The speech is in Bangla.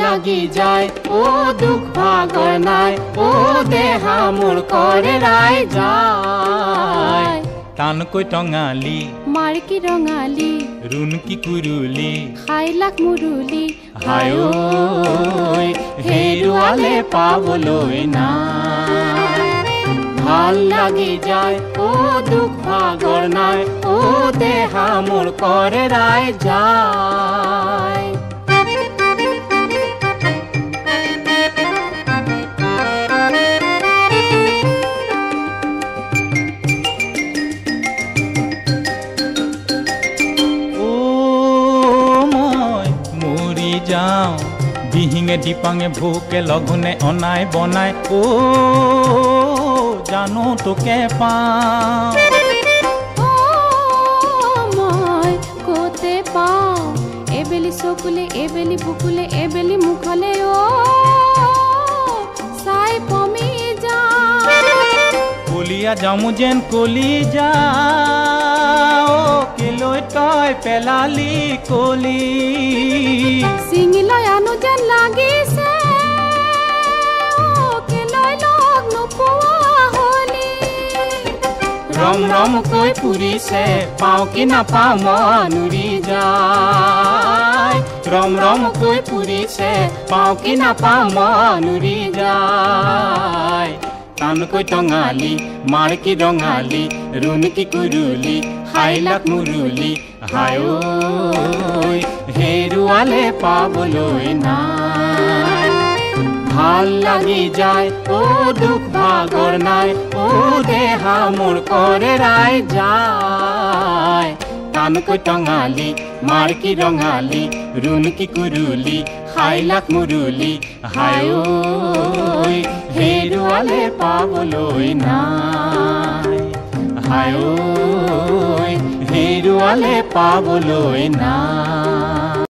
লাগি যায় ও দুখ ভাগৰ নাই ও দেহা মোৰ কৰে ৰাই যায়। টানকৈ টঙালি মাৰ্কি ৰঙালী ৰুণকি কুৰুলি খাই লাখ মুৰুলি হায় ঐ হেৰুৱালে পাবলৈ নাই। ভালো লাগি যায় ও দুখ ভাগৰ নাই ও দেহা মোৰ কৰে ৰাই যায়। যাওঁ। দিহিঙে দিপাঙে ভোকে লঘোণে অনাই বনাই অ জানো তোকে পাওঁ। মই ক'তে পাওঁ। এবেলি চকুলে এবেলি বুকুলে এবেলি মুখলে অ চাই পমি যাওঁ কলিয়া যামো যেন কলি যাওঁ কেলৈ তই পেলালি কলি। চিঙি লৈ আনো যেন লাগিছে ৰম ৰমকৈ পুৰিছে পাওঁ কি নাপাওঁ মনুৰি যায়। ৰম ৰমকৈ পুৰিছে পাওঁ কি নাপাওঁ মনুৰি যায়। টানকৈ টঙালি মাৰকি ৰঙালি ৰুণকি কুৰুলি হাইলাক মুৰুলি হায় হেৰুৱালে পাবলৈ নাই। ভালো লাগি যায়, ও দুখ ভাগৰ নাই, ও দেহা মোৰ কৰে ৰাই যায়। টানকৈ টঙালি মাৰকি ৰঙালি ৰুণকি কুৰুলি হাইলাক মুৰুলি হায় ঐ হেৰুৱালে পাবলৈ নাই হায় ঐ হেৰুৱালে পাবলৈ নাই